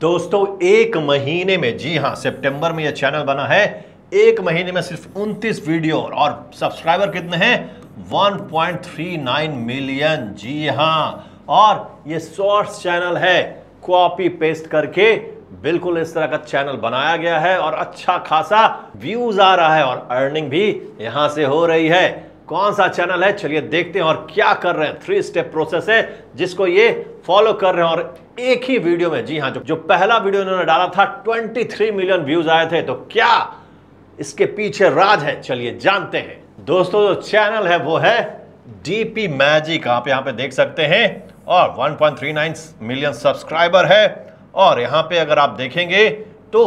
दोस्तों, एक महीने में, जी हाँ सितंबर में यह चैनल बना है। एक महीने में सिर्फ़ 29 वीडियो और सब्सक्राइबर कितने हैं? 1.39 मिलियन जी हाँ। और ये शॉर्ट्स चैनल है कॉपी पेस्ट करके बिल्कुल इस तरह का चैनल बनाया गया है और अच्छा खासा व्यूज़ आ रहा है और अर्निंग भी यहाँ से हो रही है। कौन सा चैनल है? चलिए देखते हैं और क्या कर रहे हैं। थ्री स्टेप प्रोसेस है जिसको ये फॉलो कर रहे हैं और एक ही वीडियो में जी हाँ जो, जो पहला वीडियो इन्होंने डाला था 23 मिलियन व्यूज़ आए थे। तो क्या इसके पीछे राज है? चलिए जानते हैं। दोस्तों जो चैनल है वो है डीपी मैजिक आप यहाँ पे देख सकते हैं। और 1.39 मिलियन सब्सक्राइबर है। और यहाँ पे अगर आप देखेंगे तो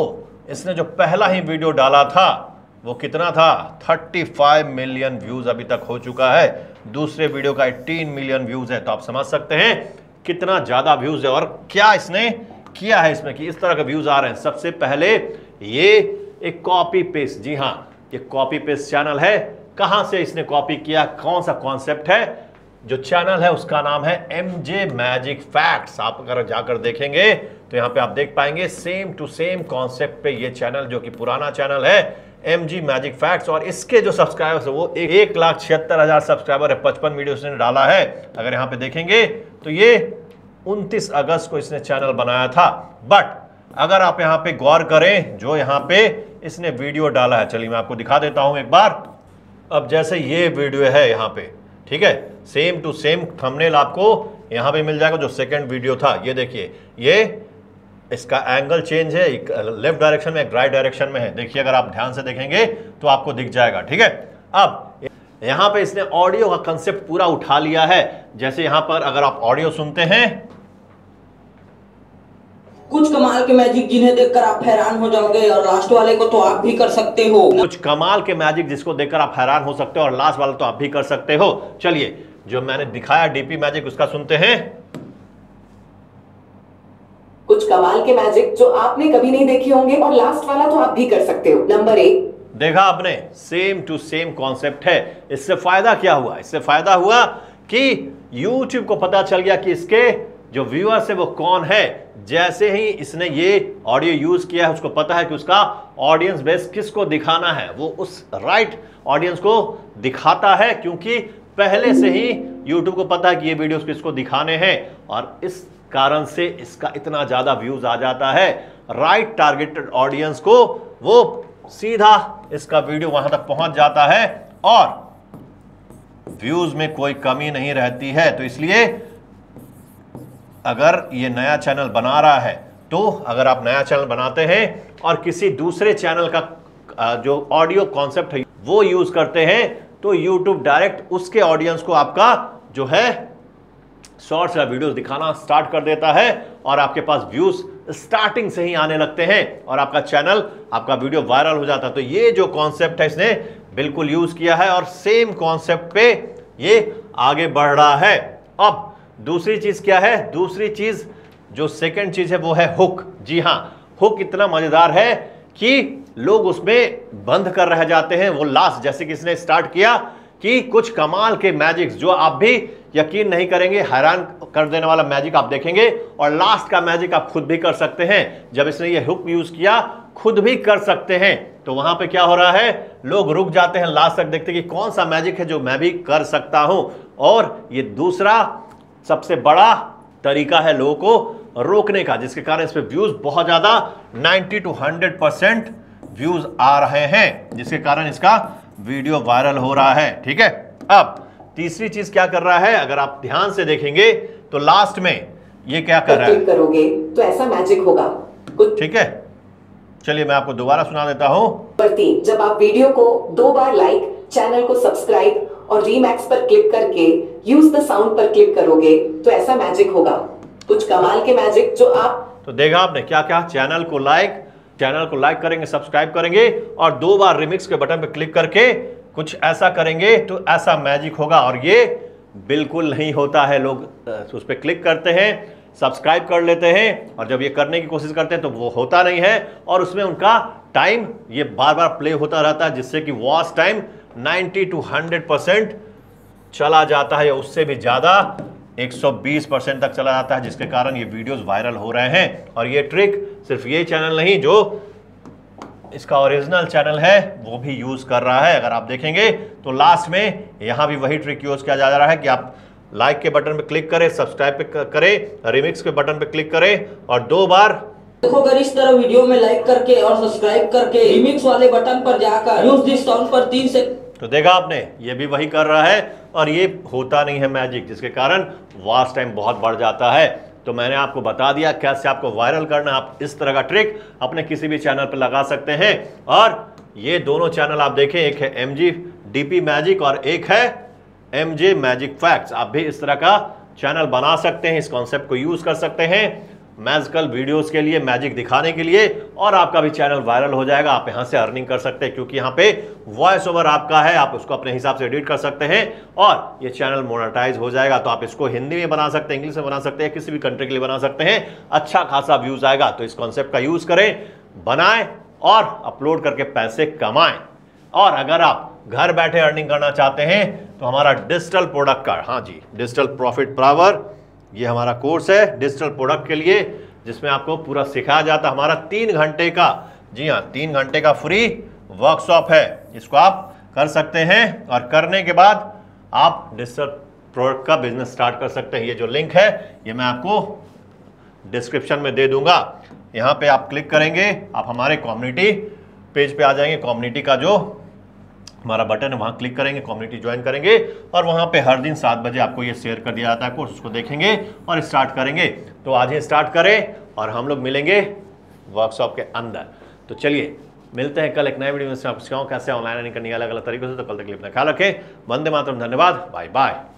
इसने जो पहला ही वीडियो डाला था वो कितना था? 35 मिलियन व्यूज़ अभी तक हो चुका है। दूसरे वीडियो का 18 मिलियन व्यूज़ है। तो आप समझ सकते हैं कितना ज़्यादा व्यूज़ है और क्या इसने किया है इसमें कि इस तरह के व्यूज़ आ रहे हैं। सबसे पहले ये एक कॉपी पेस्ट जी हाँ ये कॉपी पेस्ट चैनल है। कहाँ से इसने कॉपी किया? कौन सा कॉन्सेप्ट है? जो चैनल है उसका नाम है एम जे मैजिक फैक्ट्स आप अगर जाकर देखेंगे तो यहाँ पे आप देख पाएँगे सेम टू सेम कॉन्सेप्ट पे ये चैनल जो कि पुराना चैनल है एम जी मैजिक फैक्ट्स और इसके जो सब्सक्राइबर्स है वो एक, एक लाख छिहत्तर हज़ार सब्सक्राइबर है। पचपन वीडियो इसने डाला है। अगर यहाँ पे देखेंगे तो ये 29 अगस्त को इसने चैनल बनाया था। बट अगर आप यहाँ पे गौर करें जो यहाँ पे इसने वीडियो डाला है चलिए मैं आपको दिखा देता हूँ एक बार। अब जैसे ये वीडियो है यहाँ पे ठीक है? सेम टू सेम थंबनेल आपको यहाँ पे मिल जाएगा जो सेकंड वीडियो था। ये देखिए ये इसका एंगल चेंज है एक लेफ़्ट डायरेक्शन में एक राइट डायरेक्शन में है। देखिए अगर आप ध्यान से देखेंगे तो आपको दिख जाएगा ठीक है? अब यहाँ पे इसने ऑडियो का कंसेप्ट पूरा उठा लिया है। जैसे यहाँ पर अगर आप ऑडियो सुनते हैं। कुछ कमाल के मैजिक जिन्हें देखकर आप हैरान हो जाओगे और लास्ट वाले को तो आप भी कर सकते हो। कुछ कमाल के मैजिक जिसको देखकर आप हैरान हो सकते हो और लास्ट वाला तो आप भी कर सकते हो। चलिए जो मैंने दिखाया डीपी मैजिक उसका सुनते हैं। कुछ कमाल के मैजिक जो आपने कभी नहीं देखे होंगे और लास्ट वाला तो आप भी कर सकते हो। नंबर एक देखा आपने? सेम टू सेम कॉन्सेप्ट है। इससे फ़ायदा क्या हुआ? इससे फ़ायदा हुआ कि YouTube को पता चल गया कि इसके जो व्यूअर्स है वो कौन है। जैसे ही इसने ये ऑडियो यूज़ किया है, उसको पता है कि उसका ऑडियंस बेस किसको दिखाना है, वो उस राइट ऑडियंस को दिखाता है, क्योंकि पहले से ही YouTube को पता है कि ये वीडियोस किसको दिखाने हैं। और इस कारण से इसका इतना ज़्यादा व्यूज़ आ जाता है। राइट टारगेटेड ऑडियंस को वो सीधा इसका वीडियो वहाँ तक पहुँच जाता है और व्यूज़ में कोई कमी नहीं रहती है। तो इसलिए अगर ये नया चैनल बना रहा है तो अगर आप नया चैनल बनाते हैं और किसी दूसरे चैनल का जो ऑडियो कॉन्सेप्ट है, वो यूज़ करते हैं तो यूट्यूब डायरेक्ट उसके ऑडियंस को आपका जो है शॉर्ट्स या वीडियोस दिखाना स्टार्ट कर देता है और आपके पास व्यूज़ स्टार्टिंग से ही आने लगते हैं और आपका चैनल, आपका वीडियो वायरल हो जाता है। तो ये जो कॉन्सेप्ट है इसने बिल्कुल यूज़ किया है और सेम कॉन्सेप्ट पे ये आगे बढ़ रहा है। अब दूसरी चीज़ क्या है? दूसरी चीज़, जो सेकेंड चीज़ है वो है हुक जी हाँ हुक इतना मज़ेदार है कि लोग उसमें बंद कर रह जाते हैं। वो लास्ट जैसे कि इसने स्टार्ट किया कि कुछ कमाल के मैजिक्स जो आप भी यकीन नहीं करेंगे, हैरान कर देने वाला मैजिक आप देखेंगे, और लास्ट का मैजिक आप खुद भी कर सकते हैं। जब इसने ये हुक यूज़ किया, खुद भी कर सकते हैं। तो वहाँ पे क्या हो रहा है? लोग रुक जाते हैं लास्ट तक देखते हैं कि कौन सा मैजिक है जो मैं भी कर सकता हूँ। और ये दूसरा सबसे बड़ा तरीका है लोगों को रोकने का, जिसके कारण इस पर व्यूज़ बहुत ज़्यादा 90 टू 100 परसेंट व्यूज़ आ रहे हैं, जिसके कारण इसका वीडियो वायरल हो रहा है। ठीक है? अब तीसरी चीज़ क्या कर रहा है? अगर आप ध्यान से देखेंगे तो लास्ट में ये क्या कर रहा है? करोगे तो ऐसा मैजिक होगा। ठीक है? चलिए मैं आपको दोबारा सुना देता हूँ। जब आप वीडियो को दो बार लाइक चैनल को सब्सक्राइब और रीमैक्स पर क्लिक करके यूज़ द साउंड पर क्लिक करोगे तो ऐसा मैजिक होगा। कुछ कमाल के मैजिक जो आप तो देखा आपने क्या क्या चैनल को लाइक चैनल को लाइक करेंगे सब्सक्राइब करेंगे और दो बार रिमिक्स के बटन पर क्लिक करके कुछ ऐसा करेंगे तो ऐसा मैजिक होगा। और ये बिल्कुल नहीं होता है। लोग उस पर क्लिक करते हैं सब्सक्राइब कर लेते हैं, और जब ये करने की कोशिश करते हैं तो वो होता नहीं है। और उसमें उनका टाइम ये बार बार प्ले होता रहता है, जिससे कि वॉच टाइम 90 टू 100 परसेंट चला जाता है। या उससे भी ज़्यादा 120 परसेंट तक चला जाता है, जिसके कारण ये वीडियोस वायरल हो रहे हैं। और ये ट्रिक सिर्फ़ ये चैनल नहीं, जो इसका ओरिजिनल चैनल है वो भी यूज़ कर रहा है अगर आप देखेंगे तो लास्ट में यहाँ भी वही ट्रिक यूज़ किया जा रहा है कि आप लाइक के बटन पे क्लिक करें सब्सक्राइब पे करें रिमिक्स के बटन पे क्लिक करें और दो बार देखो अगर इस तरह वीडियो में लाइक करके और सब्सक्राइब करके रिमिक्स वाले बटन पर जाकर यूज़ दिस साउंड पर तीन से तो देखा आपने ये भी वही कर रहा है और ये होता नहीं है मैजिक जिसके कारण वास्ट टाइम बहुत बढ़ जाता है। तो मैंने आपको बता दिया कैसे आपको वायरल करना आप इस तरह का ट्रिक अपने किसी भी चैनल पर लगा सकते हैं। और ये दोनों चैनल आप देखें, एक है एम जी डीपी मैजिक और एक है एम जे मैजिक फैक्ट्स आप भी इस तरह का चैनल बना सकते हैं, इस कॉन्सेप्ट को यूज़ कर सकते हैं। मैजिकल वीडियोस के लिए, मैजिक दिखाने के लिए, और आपका भी चैनल वायरल हो जाएगा। आप यहाँ से अर्निंग कर सकते हैं, क्योंकि यहाँ पे वॉइस ओवर आपका है, आप उसको अपने हिसाब से एडिट कर सकते हैं, और ये चैनल मोनेटाइज हो जाएगा तो आप इसको हिंदी में बना सकते हैं, इंग्लिश में बना सकते हैं, किसी भी कंट्री के लिए बना सकते हैं। अच्छा खासा व्यूज़ आएगा तो इस कॉन्सेप्ट का यूज़ करें, बनाएँ, और अपलोड करके पैसे कमाएँ। और अगर आप घर बैठे अर्निंग करना चाहते हैं तो हमारा डिजिटल प्रोडक्ट का हाँ जी डिजिटल प्रॉफिट पावर ये हमारा कोर्स है डिजिटल प्रोडक्ट के लिए, जिसमें आपको पूरा सिखाया जाता है। हमारा तीन घंटे का, जी हाँ तीन घंटे का फ्री वर्कशॉप है। इसको आप कर सकते हैं और करने के बाद आप डिजिटल प्रोडक्ट का बिज़नेस स्टार्ट कर सकते हैं। ये जो लिंक है, ये मैं आपको डिस्क्रिप्शन में दे दूँगा। यहाँ पे आप क्लिक करेंगे, आप हमारे कम्युनिटी पेज पे आ जाएँगे। कम्युनिटी का जो हमारा बटन है, वहाँ क्लिक करेंगे कम्युनिटी ज्वाइन करेंगे और वहाँ पे हर दिन सात बजे आपको ये शेयर कर दिया जाता है कोर्स उसको देखेंगे और स्टार्ट करेंगे। तो आज ही स्टार्ट करें और हम लोग मिलेंगे वर्कशॉप के अंदर। तो चलिए, मिलते हैं कल एक नए वीडियो में। आप सिखाऊँ कैसे ऑनलाइन करनी है अलग अलग तरीकों से तो कल तक अपना ख्याल रखें। वंदे मातरम, धन्यवाद। Bye bye